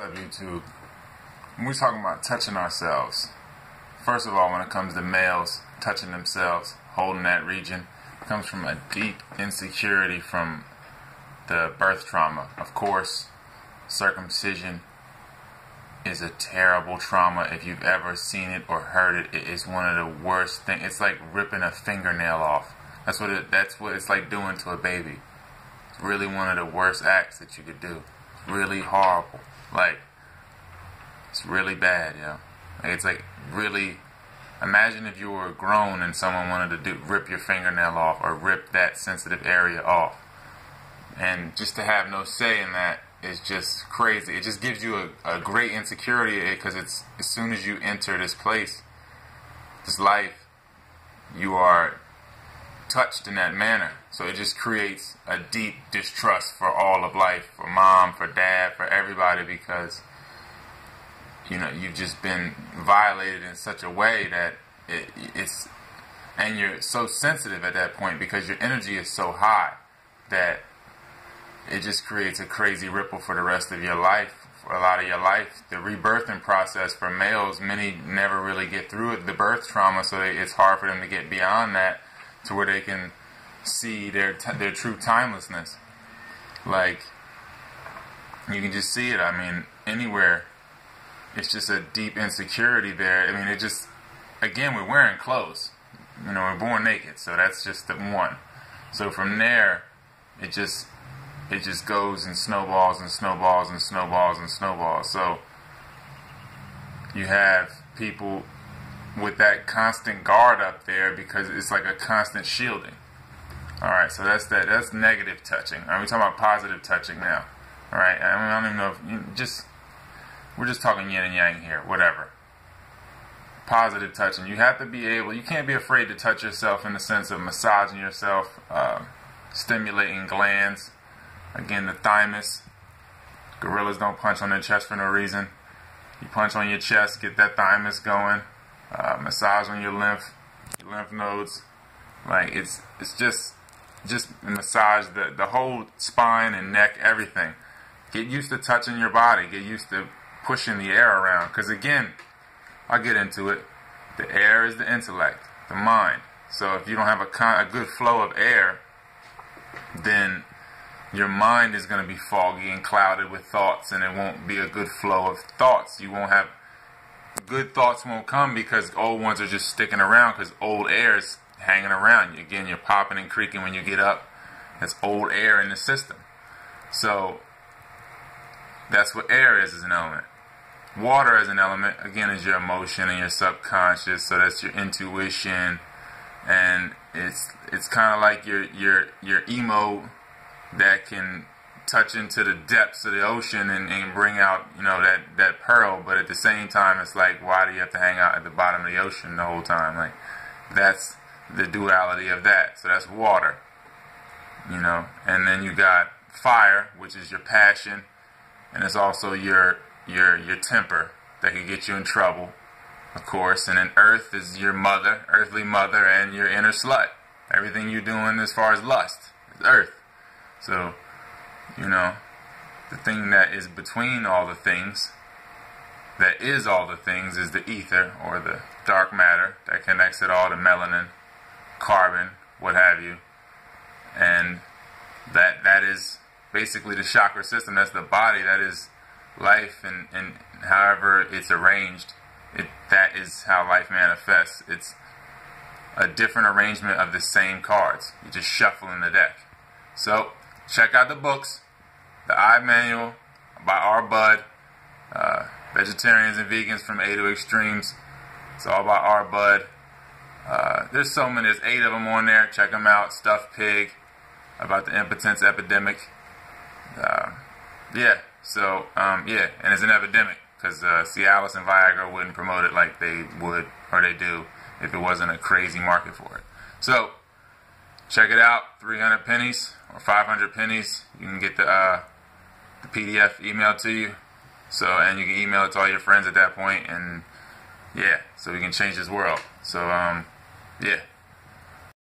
What's up, YouTube? When we're talking about touching ourselves, first of all, when it comes to males touching themselves, holding that region, comes from a deep insecurity from the birth trauma. Of course, circumcision is a terrible trauma. If you've ever seen it or heard it, it is one of the worst things. It's like ripping a fingernail off. That's what it, that's what it's like doing to a baby. It's really one of the worst acts that you could do. Really horrible. Like, it's really bad, yo. Like, it's like really. Imagine if you were grown and someone wanted to do rip your fingernail off or rip that sensitive area off, and just to have no say in that is just crazy. It just gives you a, a great insecurity eh, because it's as soon as you enter this place, this life, you are touched in that manner. So it just creates a deep distrust for all of life, for mom, for dad, for everybody, because you know you've just been violated in such a way that it, it's, and you're so sensitive at that point because your energy is so high that it just creates a crazy ripple for the rest of your life. For a lot of your life, the rebirthing process for males, many never really get through it, the birth trauma, so they, it's hard for them to get beyond that to where they can see their t- their true timelessness. Like you can just see it. I mean, anywhere, it's just a deep insecurity there. I mean, it just again we're wearing clothes. You know, we're born naked, so that's just the one. So from there, it just it just goes and snowballs and snowballs and snowballs and snowballs. So you have people with that constant guard up there because it's like a constant shielding. All right, so that's that. That's negative touching. Are we talking about positive touching now? All right, I, I don't even know if you just we're just talking yin and yang here. Whatever. Positive touching. You have to be able. You can't be afraid to touch yourself in the sense of massaging yourself, uh, stimulating glands. Again, the thymus. Gorillas don't punch on their chest for no reason. You punch on your chest, get that thymus going. Uh, massage on your lymph, your lymph nodes. Like it's it's just just massage the the whole spine and neck, everything. Get used to touching your body. Get used to pushing the air around. Because again, I'll get into it. The air is the intellect, the mind. So if you don't have a con- a good flow of air, then your mind is going to be foggy and clouded with thoughts, and it won't be a good flow of thoughts. You won't have good thoughts won't come because old ones are just sticking around because old air is hanging around. Again, you're popping and creaking when you get up. It's old air in the system. So that's what air is as an element. Water as an element, again, is your emotion and your subconscious. So that's your intuition, and it's it's kind of like your your your emo that can touch into the depths of the ocean and, and bring out, you know, that, that pearl. But at the same time, it's like, why do you have to hang out at the bottom of the ocean the whole time? Like, that's the duality of that. So that's water, you know. And then you got fire, which is your passion, and it's also your your your temper that can get you in trouble, of course. And then earth is your mother, earthly mother, and your inner slut. Everything you're doing as far as lust is earth. So you know, the thing that is between all the things, that is all the things, is the ether or the dark matter that connects it all to melanin, carbon, what have you. And that that is basically the chakra system. That's the body. That is life, and, and however it's arranged, it that is how life manifests. It's a different arrangement of the same cards. You're just shuffle in the deck. So check out the books. The Eye Manual by R. Budd. Uh, vegetarians and vegans from A to Extremes. It's all by R. Budd. Uh, there's so many. There's eight of them on there. Check them out. Stuffed Pig about the impotence epidemic. Uh, yeah. So um, yeah, and it's an epidemic because uh, Cialis and Viagra wouldn't promote it like they would or they do if it wasn't a crazy market for it. So check it out. 300 pennies or 500 pennies. You can get the uh, the PDF emailed to you. So and you can email it to all your friends at that point, and yeah, so we can change this world. So um, yeah.